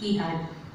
Kian.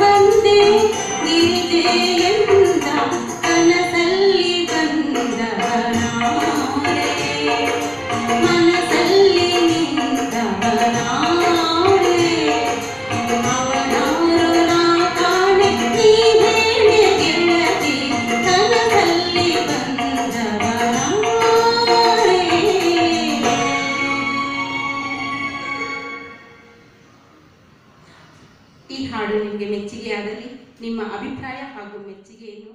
ಬಂದೆ ಗಿರಿಜೆ ಎಂದ ಕನಸಲ್ಲಿ ಈ ಹಾಡು ನಿಮಗೆ ಮೆಚ್ಚಿಗೆಯಾದಲ್ಲಿ ನಿಮ್ಮ ಅಭಿಪ್ರಾಯ ಹಾಗೂ ಮೆಚ್ಚುಗೆಯನ್ನು